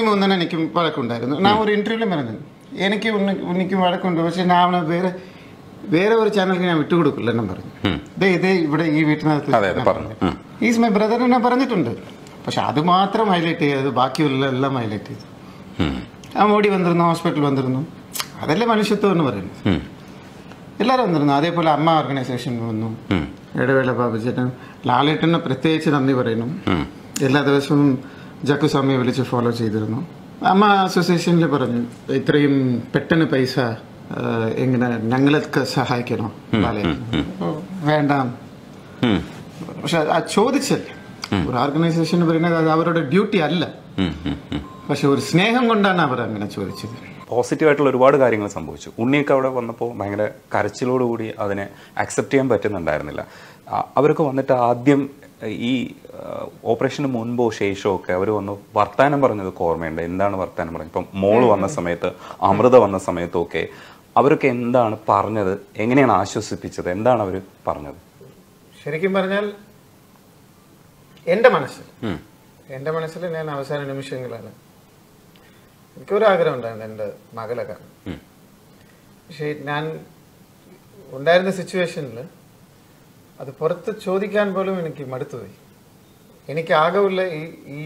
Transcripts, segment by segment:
ഉണ്ണി മൂന്നൻ എനിക്ക് വഴക്കുണ്ടായിരുന്നു. ഞാൻ ഒരു ഇന്റർവ്യൂലും പറഞ്ഞു എനിക്ക് ഉണ്ണി ഉണ്ണിക്ക് വഴക്കുണ്ട്. പക്ഷെ ഞാൻ അവനെ വേറെ വേറെ ഒരു ചാനലിന് ഞാൻ വിട്ടുകൊടുക്കില്ല എന്നും പറഞ്ഞു. ഇതേ ഇതേ ഇവിടെ ഈ വീട്ടിനകത്ത് പറഞ്ഞു. ഈസ് മൈ ബ്രദർ എന്നെ പറഞ്ഞിട്ടുണ്ട്. പക്ഷെ അത് മാത്രം ഹൈലൈറ്റ് ചെയ്തത് ബാക്കിയുള്ള എല്ലാം ഹൈലൈറ്റ് ചെയ്തു. ആ മോടി വന്നിരുന്നു ഹോസ്പിറ്റൽ വന്നിരുന്നു. അതല്ലേ മനുഷ്യത്വം എന്ന് പറയുന്നത്? എല്ലാവരും വന്നിരുന്നു. അതേപോലെ അമ്മ ഓർഗനൈസേഷൻ വന്നു. ഇടവേള ബാബുചേട്ടൻ ലാലേട്ടന് പ്രത്യേകിച്ച് നന്ദി പറയുന്നു. എല്ലാ ദിവസവും ജക്കുസ്വാമിയെ വിളിച്ച് ഫോളോ ചെയ്തിരുന്നു. അമ്മ അസോസിയേഷനിൽ പറഞ്ഞു ഇത്രയും പെട്ടെന്ന് പൈസ എങ്ങനെ ഞങ്ങളൊക്കെ സഹായിക്കണോ? വേണ്ട. പക്ഷെ ആ ചോദിച്ചല്ലേ? ഒരു ഓർഗനൈസേഷൻ പറയുന്നത് അത് അവരുടെ ഡ്യൂട്ടി അല്ല. പക്ഷെ ഒരു സ്നേഹം കൊണ്ടാണ് അവർ അങ്ങനെ ചോദിച്ചത്. പോസിറ്റീവായിട്ടുള്ള ഒരുപാട് കാര്യങ്ങൾ സംഭവിച്ചു. ഉണ്ണിയൊക്കെ അവിടെ വന്നപ്പോൾ ഭയങ്കര കരച്ചിലോടുകൂടി അതിനെ അക്സെപ്റ്റ് ചെയ്യാൻ പറ്റുന്നുണ്ടായിരുന്നില്ല. അവരൊക്കെ വന്നിട്ട് ആദ്യം ഈ ഓപ്പറേഷന് മുൻപോ ശേഷമോ ഒക്കെ അവർ വന്ന് വർത്താനം പറഞ്ഞത് ഓർമ്മയുണ്ട്. എന്താണ് വർത്താനം പറഞ്ഞത്? ഇപ്പം മോൾ വന്ന സമയത്ത് അമൃത വന്ന സമയത്തും ഒക്കെ അവരൊക്കെ എന്താണ് പറഞ്ഞത്? എങ്ങനെയാണ് ആശ്വസിപ്പിച്ചത്? എന്താണ് അവർ പറഞ്ഞത്? ശരിക്കും പറഞ്ഞാൽ എന്റെ മനസ്സിൽ. എന്റെ മനസ്സിൽ ഞാൻ അവസാന നിമിഷങ്ങളാണ്. എനിക്കൊരു ആഗ്രഹം ഉണ്ടായിരുന്നു എന്റെ മകളെ കാരണം. പക്ഷേ ഞാൻ ഉണ്ടായിരുന്ന സിറ്റുവേഷനിൽ അത് പുറത്ത് ചോദിക്കാൻ പോലും എനിക്ക് മടുത്തുപോയി എനിക്ക് ആകെയുള്ള ഈ ഈ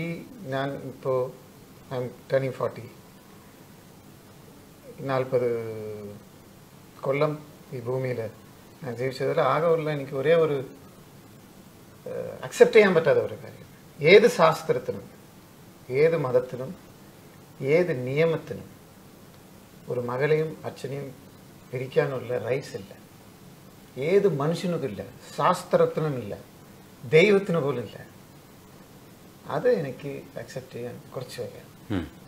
ഞാൻ ഇപ്പോൾ ഐ എം ടേണിങ് ഫോർട്ടി നാൽപ്പത് കൊല്ലം ഈ ഭൂമിയിൽ ഞാൻ ജീവിച്ചതിൽ ആകെയുള്ള എനിക്ക് ഒരേ ഒരു അക്സെപ്റ്റ് ചെയ്യാൻ പറ്റാത്ത ഒരു കാര്യം. ഏത് ശാസ്ത്രത്തിനും ഏത് മതത്തിനും ഏത് നിയമത്തിനും ഒരു മകളെയും അച്ഛനെയും പിരിക്കാനുള്ള റൈറ്റ്സ് ഇല്ല. ഏത് മനുഷ്യനുമില്ല ശാസ്ത്രത്തിനുമില്ല ദൈവത്തിന് പോലും ഇല്ല അത് എനിക്ക് അക്സെപ്റ്റ് ചെയ്യാൻ കുറച്ച് വയ്യ.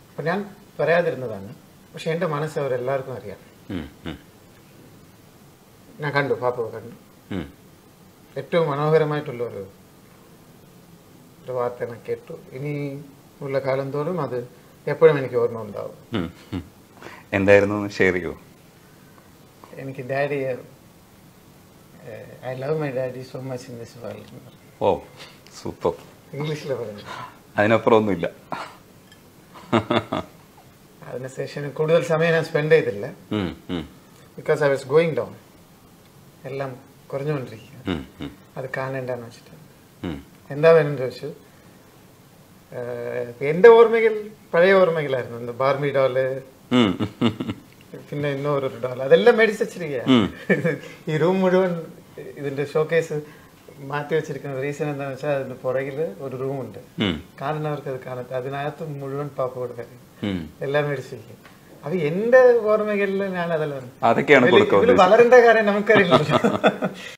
അപ്പൊ ഞാൻ പറയാതിരുന്നതാണ് പക്ഷെ എന്റെ മനസ്സ് അവരെല്ലാവർക്കും അറിയാം. ഞാൻ കണ്ടു പാപ്പ കണ്ടു. ഏറ്റവും മനോഹരമായിട്ടുള്ള ഒരു ഒരു വാർത്ത ഞാൻ കേട്ടു ഇനി ഉള്ള കാലം തോറും അത് എപ്പോഴും എനിക്ക് ഓർമ്മ ഉണ്ടാവും. എന്തായിരുന്നു ഷെയർ ചെയ്യൂ എനിക്ക് daddy I love my daddy so much in this world oh super. ഇംഗ്ലീഷിൽ പറഞ്ഞു അതിനപ്പുറം ഒന്നുമില്ല അതിനുശേഷം കൂടുതൽ സമയം ഞാൻ സ്പെൻഡ് ചെയ്തില്ല. Because I was going down എല്ലാം കുറഞ്ഞുകൊണ്ടിരിക്കുക. അത് കാണേണ്ടെന്ന് വെച്ചിട്ട്. എന്താ വേണം ചോദിച്ചു. എന്റെ ഓർമ്മകൾ പഴയ ഓർമ്മകളായിരുന്നു എന്ത് ബാർമി ഡോൾ ഉം. പിന്നെ ഇന്നൊരു ഡോൽ അതെല്ലാം മേടിച്ചു വെച്ചിരിക്കുക ഈ റൂം മുഴുവൻ ഇതിന്റെ ഷോക്കേസ് മാറ്റി വെച്ചിരിക്കുന്ന റീസൺ എന്താണെന്ന് വെച്ചാൽ അതിന്റെ പുറകിൽ ഒരു റൂമുണ്ട്. കാണുന്നവർക്ക് അത് കാണാത്ത അതിനകത്ത് മുഴുവൻ പാപ്പ കാര്യം. എല്ലാം മേടിച്ചിരിക്കും. അത് എന്റെ ഓർമ്മകളിൽ ഞാൻ അതല്ല. അതൊക്കെയാണ് വളരേണ്ട കാര്യം നമുക്കറിയില്ല